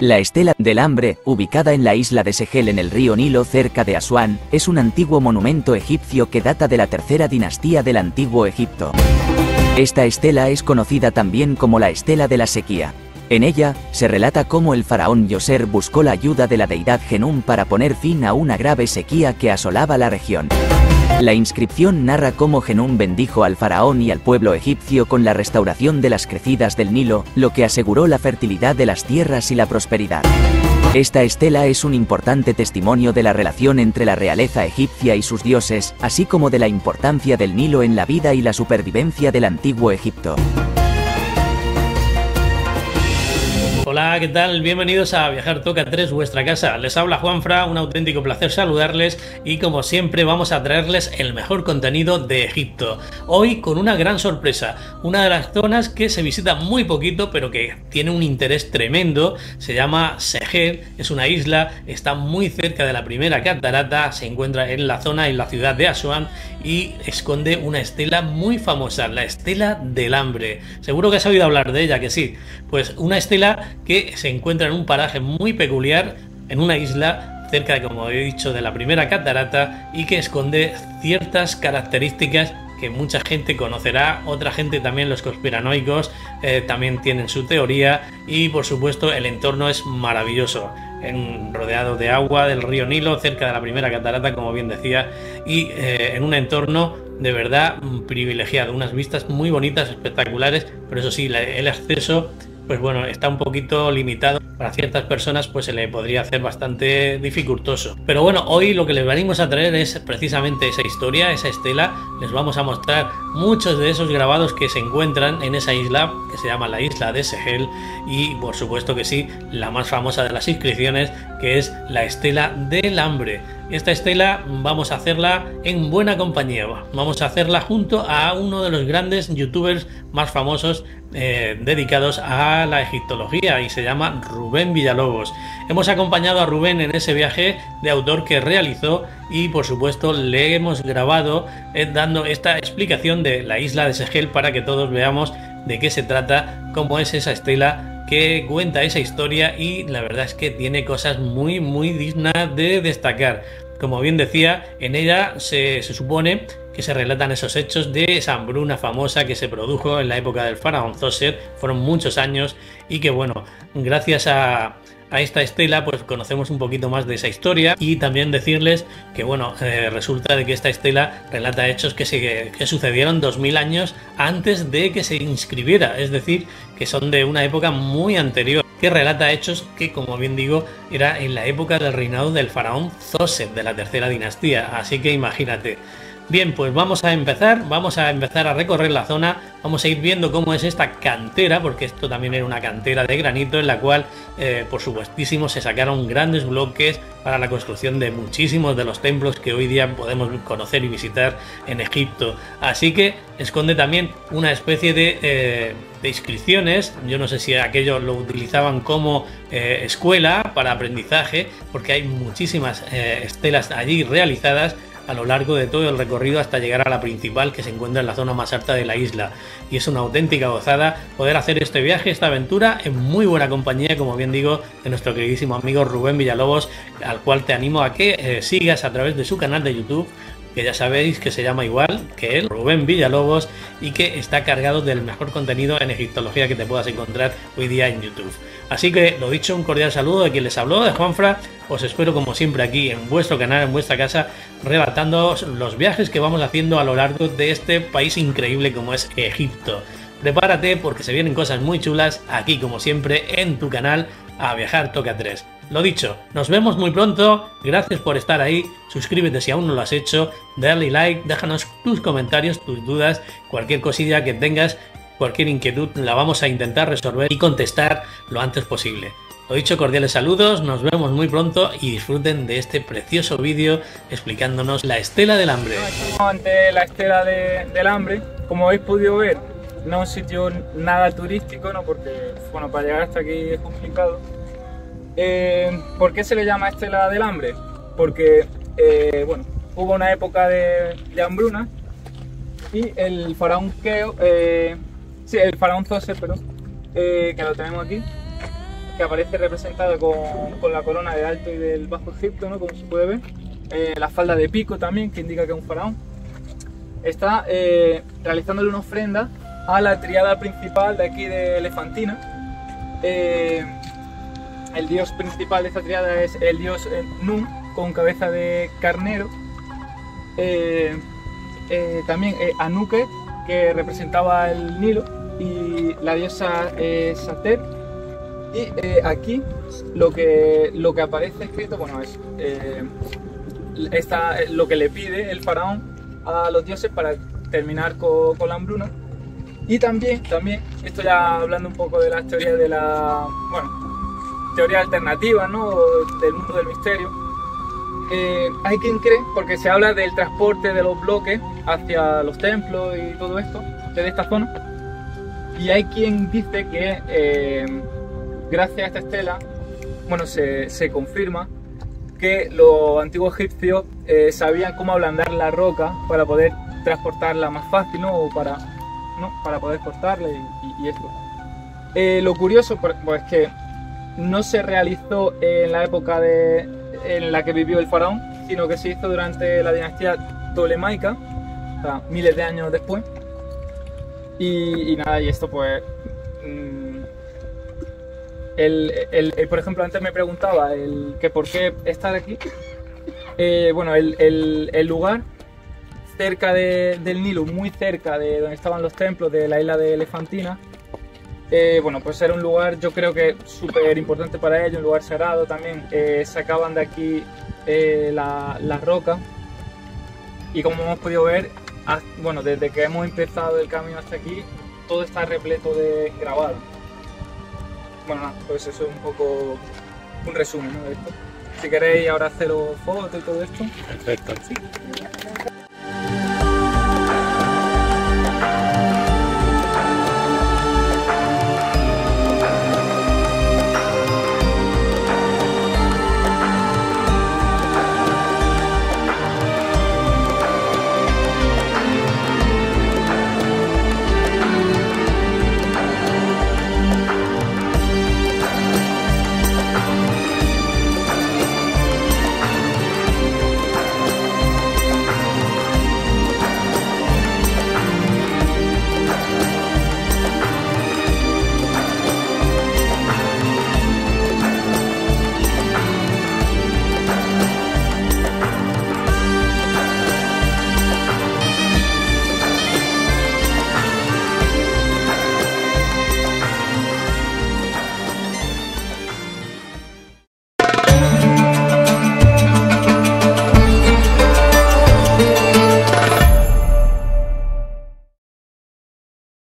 La estela del hambre, ubicada en la isla de Segel en el río Nilo cerca de Asuán, es un antiguo monumento egipcio que data de la tercera dinastía del antiguo Egipto. Esta estela es conocida también como la estela de la sequía. En ella, se relata cómo el faraón Yoser buscó la ayuda de la deidad Genum para poner fin a una grave sequía que asolaba la región. La inscripción narra cómo Genún bendijo al faraón y al pueblo egipcio con la restauración de las crecidas del Nilo, lo que aseguró la fertilidad de las tierras y la prosperidad. Esta estela es un importante testimonio de la relación entre la realeza egipcia y sus dioses, así como de la importancia del Nilo en la vida y la supervivencia del antiguo Egipto. Hola, ¿qué tal? Bienvenidos a Viajar Toca 3, vuestra casa. Les habla Juanfra, un auténtico placer saludarles y como siempre vamos a traerles el mejor contenido de Egipto. Hoy con una gran sorpresa, una de las zonas que se visita muy poquito pero que tiene un interés tremendo, se llama Seged, es una isla, está muy cerca de la primera catarata, se encuentra en la zona, en la ciudad de Asuán y esconde una estela muy famosa, la estela del hambre. Seguro que has oído hablar de ella, que sí. Pues una estela que se encuentra en un paraje muy peculiar, en una isla cerca como he dicho, de la primera catarata y que esconde ciertas características que mucha gente conocerá, otra gente también, los conspiranoicos, eh, también tienen su teoría y por supuesto el entorno es maravilloso, en, rodeado de agua del río Nilo, cerca de la primera catarata, como bien decía, y eh, en un entorno de verdad privilegiado, unas vistas muy bonitas, espectaculares, pero eso sí, el acceso pues bueno, está un poquito limitado. Para ciertas personas pues se le podría hacer bastante dificultoso. Pero bueno, hoy lo que les venimos a traer es precisamente esa historia, esa estela. Les vamos a mostrar muchos de esos grabados que se encuentran en esa isla que se llama la isla de Segel y por supuesto que sí, la más famosa de las inscripciones que es la estela del hambre. Esta estela vamos a hacerla en buena compañía. Vamos a hacerla junto a uno de los grandes youtubers más famosos eh, dedicados a la egiptología y se llama Rubén Villalobos. Hemos acompañado a Rubén en ese viaje de autor que realizó y por supuesto le hemos grabado eh, dando esta explicación de la isla de Segel para que todos veamos de qué se trata, cómo es esa estela que cuenta esa historia y la verdad es que tiene cosas muy muy dignas de destacar. Como bien decía, en ella se, supone que se relatan esos hechos de esa hambruna famosa que se produjo en la época del faraón Zoser, fueron muchos años y que bueno, gracias a, a esta estela, pues conocemos un poquito más de esa historia. Y también decirles que, bueno, eh, resulta de que esta estela relata hechos que, se, que sucedieron 2000 años antes de que se inscribiera, es decir, que son de una época muy anterior, que relata hechos que, como bien digo, era en la época del reinado del faraón Zoset de la tercera dinastía, así que imagínate. Bien, pues vamos a empezar, vamos a empezar a recorrer la zona, vamos a ir viendo cómo es esta cantera, porque esto también era una cantera de granito en la cual, eh, por supuestísimo, se sacaron grandes bloques para la construcción de muchísimos de los templos que hoy día podemos conocer y visitar en Egipto. Así que esconde también una especie de, eh, inscripciones, yo no sé si aquello lo utilizaban como eh, escuela para aprendizaje, porque hay muchísimas estelas allí realizadas a lo largo de todo el recorrido hasta llegar a la principal que se encuentra en la zona más alta de la isla. Y es una auténtica gozada poder hacer este viaje, esta aventura en muy buena compañía, como bien digo, de nuestro queridísimo amigo Rubén Villalobos, al cual te animo a que eh, sigas a través de su canal de YouTube que ya sabéis que se llama igual que él, Rubén Villalobos, y que está cargado del mejor contenido en egiptología que te puedas encontrar hoy día en YouTube. Así que lo dicho, un cordial saludo de quien les habló, de Juanfra. Os espero como siempre aquí en vuestro canal, en vuestra casa, relatando los viajes que vamos haciendo a lo largo de este país increíble como es Egipto. Prepárate porque se vienen cosas muy chulas aquí como siempre en tu canal a viajar toca 3. Lo dicho, nos vemos muy pronto, gracias por estar ahí, suscríbete si aún no lo has hecho, dale like, déjanos tus comentarios, tus dudas, cualquier cosilla que tengas, cualquier inquietud la vamos a intentar resolver y contestar lo antes posible. Lo dicho, cordiales saludos, nos vemos muy pronto y disfruten de este precioso vídeo explicándonos la estela del hambre. Estamos ante la estela del hambre, como habéis podido ver, no es un sitio nada turístico, ¿no? porque bueno, para llegar hasta aquí es complicado eh, ¿Por qué se le llama estela del hambre? Porque, eh, bueno, hubo una época de, hambruna y el faraón Keo, eh, sí, el faraón Zose, que lo tenemos aquí, que aparece representada con, con, la corona del Alto y del Bajo Egipto, ¿no? como se puede ver. La falda de pico también, que indica que es un faraón. Está realizándole una ofrenda a la triada principal de aquí de Elefantina. El dios principal de esta triada es el dios Nun, con cabeza de carnero. también Anuke, que representaba el Nilo, y la diosa Sater, y eh, aquí lo que, lo que aparece escrito, bueno, es eh, lo que le pide el faraón a los dioses para terminar con, con, la hambruna. Y también, también, esto ya hablando un poco de las teorías de la, bueno, teoría alternativa, ¿no? Del mundo del misterio. Eh, hay quien cree, porque se habla del transporte de los bloques hacia los templos y todo esto, desde esta zona. Y hay quien dice que gracias a esta estela, bueno, se, se confirma que los antiguos egipcios eh, sabían cómo ablandar la roca para poder transportarla más fácil, ¿no? O para, ¿no? para poder cortarla y, y, esto. Eh, lo curioso pues, es que no se realizó en la época de, en la que vivió el faraón, sino que se hizo durante la dinastía tolemaica, o sea, miles de años después. Y, nada, y esto pues... Mmm, el, el, por ejemplo, antes me preguntaba el, que por qué estar aquí. Eh, bueno, el, lugar cerca del Nilo, muy cerca de donde estaban los templos de la isla de Elefantina, eh, bueno, pues era un lugar yo creo que súper importante para ellos, un lugar sagrado también. Eh, sacaban de aquí la, la, roca y como hemos podido ver, bueno, desde que hemos empezado el camino hasta aquí, todo está repleto de grabado bueno, pues eso es un poco un resumen de esto. Si queréis ahora haceros fotos y todo esto. Perfecto. Sí.